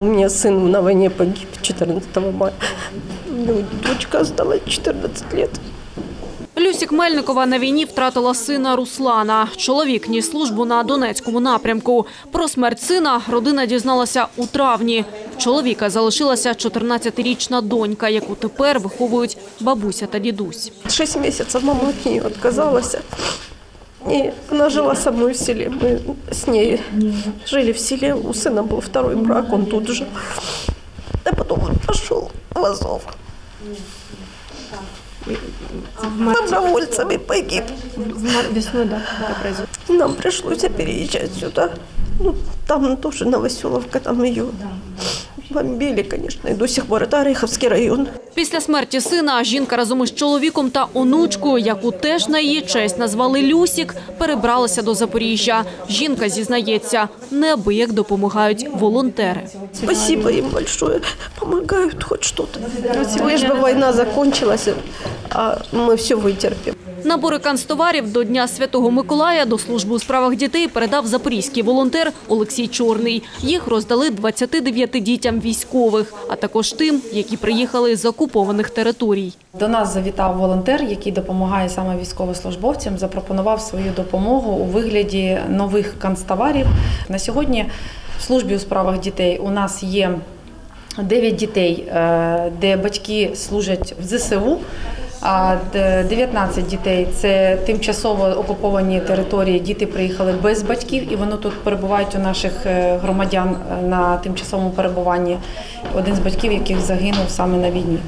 У меня сын на войне погиб 14 мая. Ну, Дочка осталась 14 лет. Люсік Мельникова на війні втратила сина Руслана. Чоловік ніс службу на Донецькому напрямку. Про смерть сина родина дізналася у травні. В чоловіка залишилася 14-річна донька, яку тепер виховують бабуся та дідусь. Шесть месяцев мама от нее отказалась. И она жила со мной в селе. Мы с ней жили в селе. У сына был второй брак, он тут же. А потом он пошел в Азов. Добровольцами погиб. Весной, да. Нам пришлось переезжать сюда. Ну, там тоже Новоселовка, там ее бомбили, конечно, и до сих пор. Это Ореховский район. Після смерті сина жінка разом із чоловіком та онучкою, яку теж на її честь назвали Люсік, перебралася до Запоріжжя. Жінка зізнається, неабияк допомагають волонтери. Спасибо им большое. Помогают хоть что-то. Лишь бы война закончилась, а мы все вытерпим. Набори канцтоварів до Дня Святого Миколая до служби у справах дітей передав запорізький волонтер Олексій Чорний. Їх роздали 29 дітям військових, а також тим, які приїхали з окупованих територій. До нас завітав волонтер, який допомагає саме військовослужбовцям, запропонував свою допомогу у вигляді нових канцтоварів. На сьогодні в службі у справах дітей у нас є 9 дітей, е, де батьки служать в ЗСУ. А д- 19 дітей це тимчасово окуповані території. Діти приїхали без батьків і вони тут перебувають у наших е, громадян е, на тимчасовому перебуванні. Один з батьків, яких загинув саме на війні.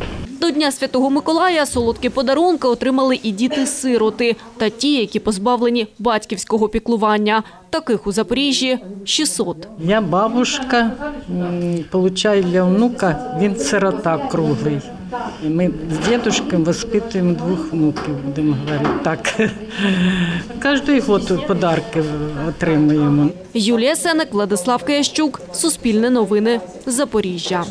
До Дня Святого Миколая солодкі подарунки отримали і діти-сироти та ті, які позбавлені батьківського піклування. Таких у Запоріжжі 600. Я бабушка, получаю для внука, він сирота круглий. Ми з дідушком воспитуємо двох внуків, будемо говорити так. Кожен год подарки отримуємо. Юлія Сенек, Владислав Киящук, Суспільне новини, Запоріжжя.